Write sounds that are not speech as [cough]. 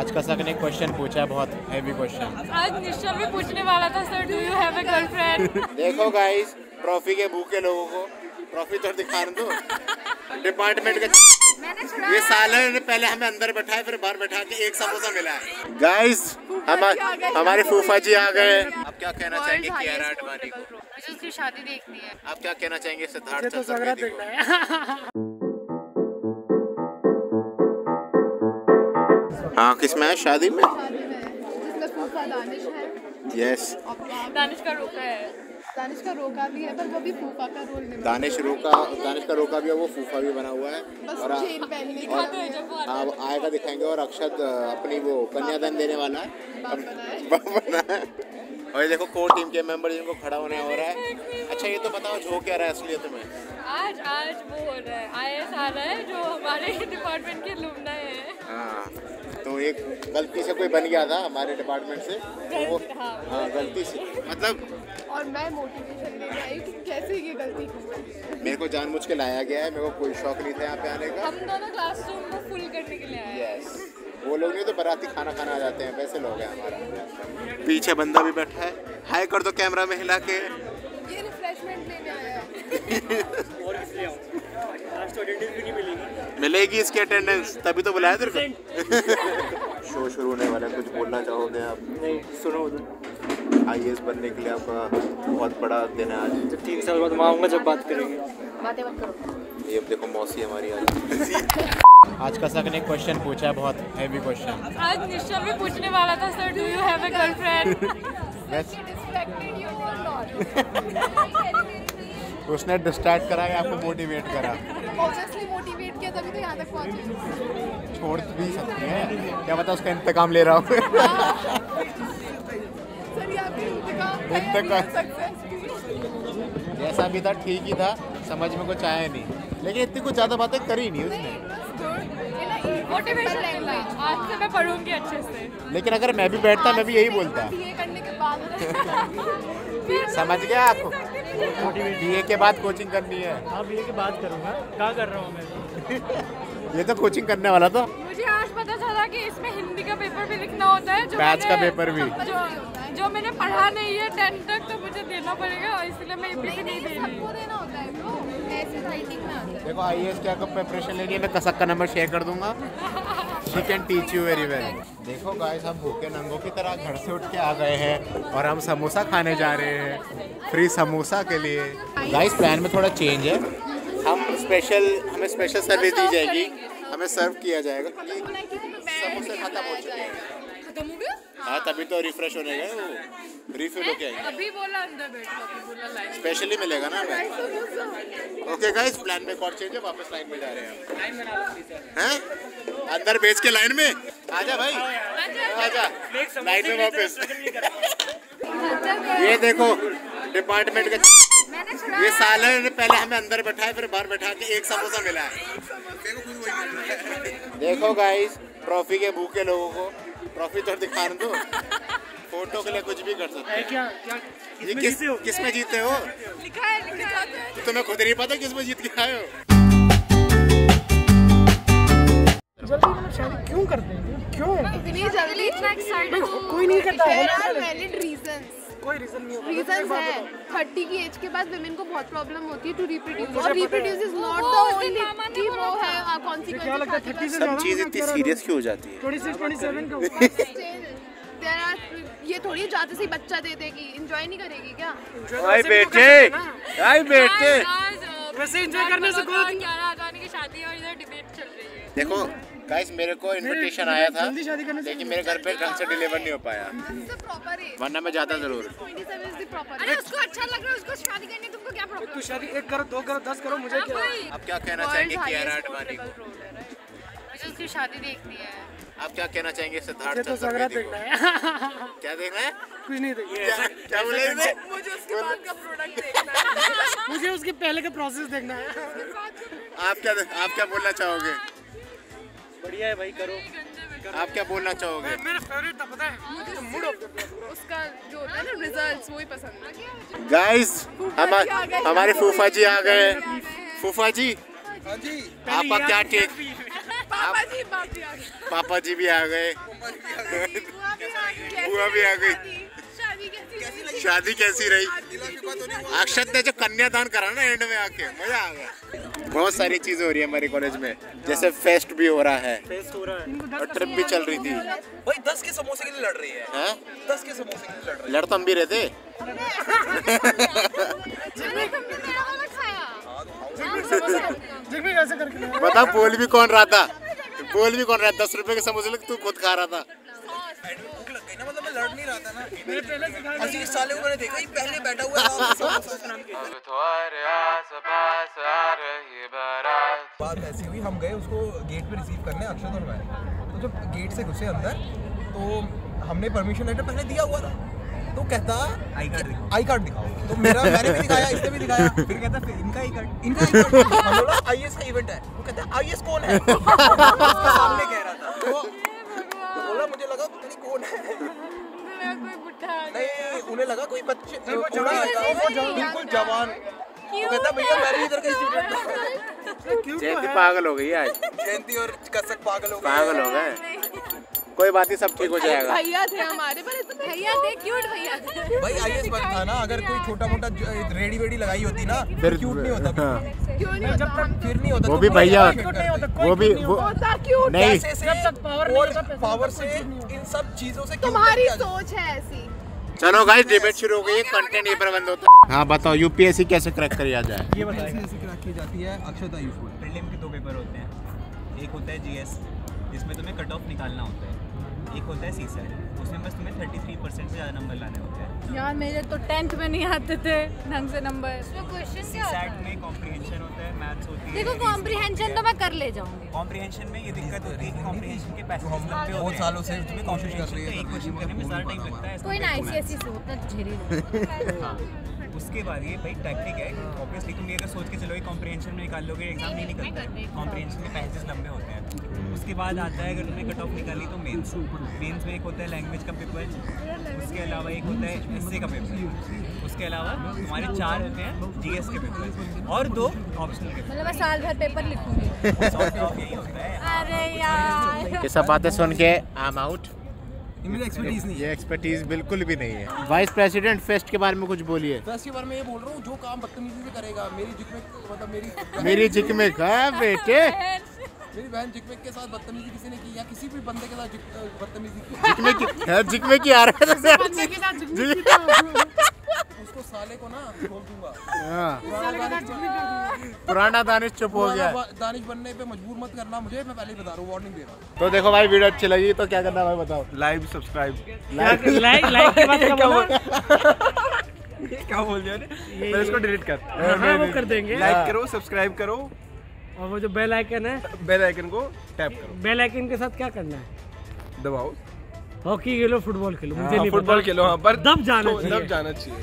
आज का सक ने क्वेश्चन पूछा है बहुत हैवी क्वेश्चन आज निश्चल भी पूछने वाला था sir do you have a girlfriend देखो गाइस ट्रॉफी के भूखे लोगों को। ट्रॉफी तो दिखा दो डिपार्टमेंट का ये साल है पहले हमें अंदर बैठाए फिर बाहर बैठा के एक समोसा मिला है। गाइस हम हमारे फूफा जी आ गए। आप क्या कहना चाहेंगे कियारा आडवाणी को? उसकी शादी देखनी है। आप क्या कहना चाहेंगे सिद्धार्थ चतुर्वेदी को? [laughs] हाँ किसमें है? शादी में? जिसमें फूफा दानिश है। यस दानिश का रोका है। दानिश का रोका भी है पर वो भी फूफा का रोल निभा दानिश रोका दानिश का रोका भी है वो फूफा भी बना हुआ है। बस और हाँ वो आएगा दिखाएँगे और अक्षत अपनी वो कन्यादान देने वाला है। बना है। और ये देखो कोर टीम के मेंबर जिनको खड़ा होने हो रहा है। अच्छा ये तो बताओ जो क्या रहा है असलियत में। आज आज वो हो रहा है। आई आ रहा है जो हमारे डिपार्टमेंट के लुमना है। हाँ। तो एक गलती से कोई बन गया था हमारे डिपार्टमेंट से तो वो हाँ। गलती से। मतलब और मैं मोटिवेशन लेके आई कि कैसे ये गलती की मेरे को जानबूझ के लाया गया है मेरे को कोई शौक नहीं था यहाँ पे आने का। हम दोनों क्लासरूम को फुल करने के लिए आए यस वो लोग नहीं तो बाराती खाना खाना आ जाते हैं वैसे लोग हैं हमारा। पीछे बंदा भी बैठा है। हाई कर दो कैमरा में हिला के। ये रिफ्रेशमेंट लेने आया है मिलेगी। इसकी अटेंडेंस तभी तो बुलाया तेरे को। शो शुरू होने वाला है कुछ बोलना चाहोगे आप? नहीं सुनो उधर। आई बनने के लिए आपका बहुत बड़ा दिन है आज। जब तीन साल बाद वहाँ आऊँगा जब बात करेंगे। बातें मत करो। ये देखो मौसी हमारी आज। आज का सर ने क्वेश्चन पूछा है बहुत हैवी क्वेश्चन आज निश्चल भी पूछने वाला था sir do you have a girlfriend not उसने डिस्ट्रैक्ट करा या आपको मोटिवेट करा? ऑब्वियसली मोटिवेट किया तभी तो यहाँ तक पहुँचे। छोड़ भी सकते हैं। क्या पता उसका इंतकाम ले रहा हूँ। आपके जैसा भी था ठीक ही था। समझ में कुछ आया नहीं। लेकिन इतनी कुछ ज़्यादा बातें करी नहीं उसने। मोटिवेशन आज से मैं पढ़ूँगी अच्छे से। लेकिन अगर मैं भी बैठता मैं भी यही बोलता। बीए करने के बाद। [laughs] समझ गया आप बीए के बाद कोचिंग करनी है। हाँ बी की बात करूँगा। क्या कर रहा हूँ मैं? [laughs] ये तो कोचिंग करने वाला था। मुझे आज पता चला कि इसमें हिंदी का पेपर भी लिखना होता है जो बैच का पेपर भी। जो जो मैंने पढ़ा नहीं है टेंथ तक तो मुझे देना पड़ेगा और इसलिए मैं यूपी नहीं दे रही देना होता है ब्रो ऐसे राइटिंग में आता है। देखो आई एस क्या प्रिपरेशन लेनी है मैं कसक का नंबर शेयर कर दूँगा। [laughs] She can teach you very well देखो गाइस हम भूखे नंगों की तरह घर से उठ के आ गए हैं और हम समोसा खाने जा रहे हैं। फ्री समोसा के लिए। गाइस प्लान में थोड़ा चेंज है। हम स्पेशल हमें स्पेशल सर्विस दी जाएगी। हमें सर्व किया जाएगा। समोसे खत्म हो चुके हैं। खत्म हो गया? हाँ तभी तो रिफ्रेश होने गए वो। रिफिल होके आएँगे। अभी बोला अंदर बैठो स्पेशली मिलेगा ना हमें? ओके गाइस प्लान में एक और चेंज है वापस लाइन में जा रहे हैं हैं अंदर बेच के लाइन में? आजा भाई। आजा। लाइन में वापस। ये देखो डिपार्टमेंट का ये साल है पहले हमें अंदर बैठाए फिर बाहर बैठा के एक समोसा मिला है। देखो गाइस ट्रॉफी के भूखे लोगों को। ट्रॉफी तो दिखा दो। फ़ोटो के लिए कुछ भी कर सकते हैं। क्या क्या ये किस किसमें जीते हो? लिखा है लिखा है तुम्हें खुद नहीं पता किसमें जीत के आए हो। जल्दी मतलब शादी क्यों करते हैं? क्यों इतनी जल्दी इतना एक्साइटेड कोई नहीं करता। वैलिड रीजंस कोई रीजन नहीं होता रीजंस है। थर्टी की एज के बाद वुमेन को बहुत प्रॉब्लम होती है टू रिप्रोड्यूस और reproduce is not the only कि वो है मुझे क्या लगता है थर्टी से सब चीज़ इतनी सीरियस क्यों हो जाती है? ट्वेंटी सिक्स ट्वेंटी सेवन का देयर आर ये थोड़ी जाते से बच्चा दे देगी। एंजॉय नहीं करेगी क्या? भाई बेटे भाई बेटे। वैसे enjoy करने से कोई- ग्यारह आदवानी की शादी है और इधर डिबेट चल रही है। देखो गाइस मेरे को इनविटेशन आया था। लेकिन मेरे घर पे ढंग से डिलीवर नहीं हो पाया। वरना मैं जाता ज़रूर। 27 इज़ द प्रॉपर अरे उसको अच्छा लग रहा है उसको शादी करनी तुमको क्या प्रॉब्लम तू शादी एक करो दो करो दस करो मुझे क्या? आप क्या कहना चाहेंगे कियारा आडवाणी को? शादी देखनी है। आप क्या कहना चाहेंगे सिद्धार्थ तो सगरा देखना है। [laughs] क्या देखना है? कुछ नहीं देखना। क्या क्या बोले? मुझे उसके बाद का प्रोडक्ट देखना [laughs] मुझे उसके पहले का प्रोसेस देखना है। आप क्या आप क्या बोलना चाहोगे? बढ़िया है भाई करो। आप क्या बोलना चाहोगे? मेरा फेवरेट था पता है मूड उसका जो होता है ना रिजल्ट्स वही पसंद है। गाइस हमारे फूफा जी आ गए। फूफा जी हाँ जी। आपका क्या टेक पापा जी आ गए। पापा जी भी आ गए। बुआ भी आ गई [laughs] बुआ भी आ गई। शादी कैसी लगी? शादी कैसी रही? अक्षत ने जो कन्यादान करा ना एंड में आके मज़ा आ गया। बहुत सारी चीज़ें हो रही है हमारे कॉलेज में जैसे फेस्ट भी हो रहा है। फेस्ट हो रहा है। और ट्रिप भी चल रही थी। भाई दस के समोसे के लिए लड़ रही है। हैं? दस के समोसे के लिए लड़ रही लड़ तो हम भी रहे थे। अरे तुमने मेरा वाला खाया। जिम्मी कैसे करके लाया? बता बोल भी कौन रहा था? बोल भी कौन रहा था दस रुपए के समोसे लेके तू खुद खा रहा था। है लग ही बात ऐसी हुई, हम गए उसको गेट पे रिसीव करने अक्षत और मैं तो जब गेट से घुसे अंदर तो हमने परमिशन लेटर पहले दिया हुआ था। तो कहता आई कार्ड दिखाओ। आई कार्ड दिखाओ। तो मेरा मैंने भी दिखाया इसने भी दिखाया। [laughs] फिर कहता फिर इनका आई कार्ड इनका आई कार्ड हम बोला आईएएस का इवेंट है। वो कहता आईएएस कौन है? [laughs] उसके सामने कह रहा था। तो बोला मुझे लगा पता नहीं कौन है। नहीं उन्हें लगा कोई बच्चे। वो जवान बिल्कुल जवान। वो कहता भैया मैं भी इधर का स्टूडेंट [laughs] हूँ जयंती पागल हो गई आज। जयंती और कसक पागल हो गए। पागल हो गए। कोई बात नहीं सब ठीक हो जाएगा। भैया थे हमारे पर इतने भैया थे क्यूट भैया थे। भाई आईएएस बन था ना अगर कोई छोटा मोटा रेडी वेडी लगाई होती ना फिर क्यूट नहीं होता। हाँ। क्यों नहीं होता? फिर नहीं होता वो तो भी भैया वो भी नहीं वो होता क्यों नहीं। जब तक और पावर से इन सब चीज़ों से तुम्हारी सोच है ऐसी। चलो गाइस डिबेट शुरू हो गई है। कंटेंट ये पर बंद होता है। हाँ बताओ यूपीएससी कैसे क्रैक करी जाए ये बताइए ऐसी क्रैक की जाती है अक्षता यूजफुल प्रीलिम के दो पेपर होते हैं। एक होता है जीएस जिसमें तुम्हें कट ऑफ़ निकालना होता है। एक होता है सी उसमें बस तुम्हें 33 परसेंट से ज़्यादा नंबर लाने होते हैं। यार मेरे तो टेंथ में नहीं आते थे ढंग से नंबर इसमें क्वेश्चन सी में कॉम्प्रिहेंशन होता है मैथ्स होती है देखो कॉम्प्रिहेंशन तो मैं कर ले जाऊँगी। कॉम्प्रिहेंशन में ये दिक्कत होती है कि कॉम्प्रिहेंशन के पैसेज लंबे होते बहुत सालों से तुम्हें कोशिश कर रही है एक क्वेश्चन करने में ज़्यादा टाइम लगता है कोई ना आईसीएसई से होता है झेरी [laughs] हाँ उसके बाद ये भाई टैक्टिक है ऑब्वियसली तुम ये अगर सोच के चलो कॉम्प्रिहेंशन में निकाल लोगे एग्ज़ाम नहीं निकलता। कॉम्प्रिहेंशन के पैसेज लंबे होते हैं। उसके बाद आता है अगर तुमने कट ऑफ़ निकाली तो मेंस मेंस में एक होता है लैंग्वेज का पेपर उसके अलावा एक होता है एसए का पेपर उसके अलावा तुम्हारे चार होते हैं जीएस के पेपर और दो ऑप्शनल के मतलब मैं साल भर पेपर लिखूँगी। [laughs] है। अरे यार। ये सब बातें सुन के आई एम आउट एक्सपर्टीज नहीं है। ये एक्सपर्टीज बिल्कुल भी नहीं है। वाइस प्रेसिडेंट फेस्ट के बारे में कुछ बोलिए। तो इसके बारे में ये बोल रहा हूँ जो काम बदतमीजी से करेगा मेरी जिकमेक मतलब मेरी मेरी जिक में कहा बेटे? [laughs] मेरी बहन जिकमेक के साथ बदतमीजी किसी ने की या किसी भी बंदे के साथ बदतमीजी की? जिकमे की हाँ, आ रहा है उसको साले को ना बोल दूँगा। हाँ, पुराना दानिश चुप हो गया। दानिश बनने पे मजबूर मत करना मुझे मैं पहले ही बता रहा हूँ वार्निंग दे रहा हूँ। तो देखो भाई वीडियो अच्छी लगी तो क्या करना है भाई बताओ। लाइव सब्सक्राइब लाइक लाइक के बाद क्या बोला? क्या बोल दिया इसको डिलीट कर हाँ वो कर देंगे। लाइक करो सब्सक्राइब करो। और वो जो बेल आइकन है बेल आइकन को टैप करो। बेल आइकन के साथ क्या करना है? दबाओ। हॉकी खेलो फुटबॉल खेलो मुझे हाँ, नहीं फुटबॉल खेलो हाँ पर दब जाना तो चाहिए। दब जाना चाहिए।